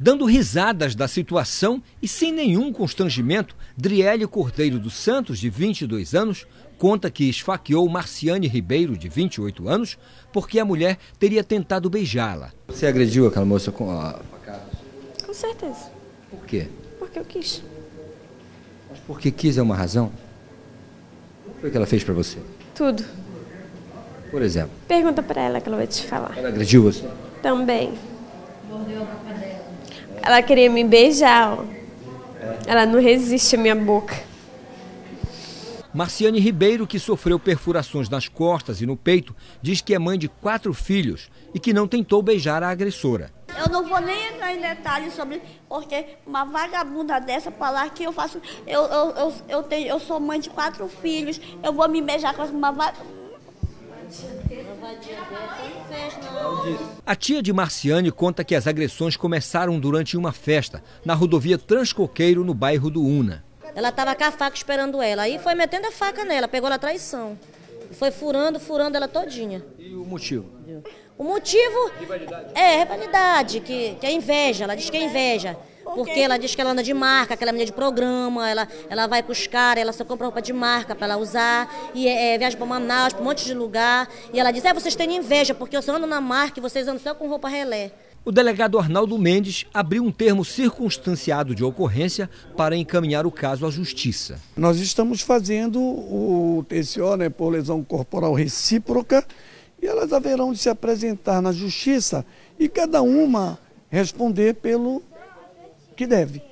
Dando risadas da situação e sem nenhum constrangimento, Driele Cordeiro dos Santos, de 22 anos, conta que esfaqueou Marciane Ribeiro, de 28 anos, porque a mulher teria tentado beijá-la. Você agrediu aquela moça com a facada? Com certeza. Por quê? Porque eu quis. Mas porque quis é uma razão? O que foi que ela fez para você? Tudo. Por exemplo? Pergunta para ela que ela vai te falar. Ela agrediu você? Também. Ela queria me beijar. Ó. Ela não resiste à minha boca. Marciane Ribeiro, que sofreu perfurações nas costas e no peito, diz que é mãe de quatro filhos e que não tentou beijar a agressora. Eu não vou nem entrar em detalhes sobre porque uma vagabunda dessa falar que eu faço. Eu, eu, eu, eu, tenho, eu sou mãe de quatro filhos, eu vou me beijar com uma vagabunda. A tia de Marciane conta que as agressões começaram durante uma festa na rodovia Transcoqueiro, no bairro do Una. Ela estava com a faca esperando ela. Aí foi metendo a faca nela, pegou ela traição. Foi furando, furando ela todinha. E o motivo? O motivo é rivalidade, que, que é inveja. Ela diz que é inveja. Porque ela diz que ela anda de marca, aquela menina de programa, ela, ela vai com os caras, ela só compra roupa de marca para ela usar, e é, é, viaja para Manaus, para um monte de lugar. E ela diz, é, vocês têm inveja, porque eu só ando na marca e vocês andam só com roupa relé. O delegado Arnaldo Mendes abriu um termo circunstanciado de ocorrência para encaminhar o caso à justiça. Nós estamos fazendo o TCO, né, por lesão corporal recíproca, e elas haverão de se apresentar na justiça e cada uma responder pelo que deve.